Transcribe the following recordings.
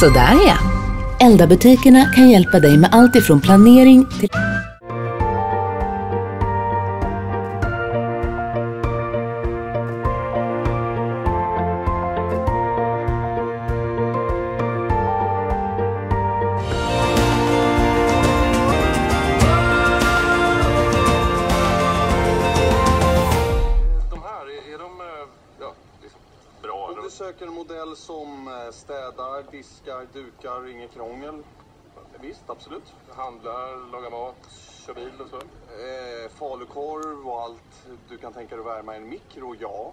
Sådär ja. Elda-butikerna kan hjälpa dig med allt ifrån planering till söker en modell som eh, städar, diskar, dukar, inget krångel. Visst, absolut. Handlar, lagar mat, kör bil och så? Eh, falukorv och allt du kan tänka dig att värma i en mikro, ja.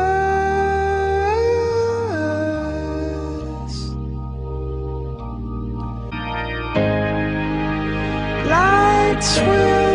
Will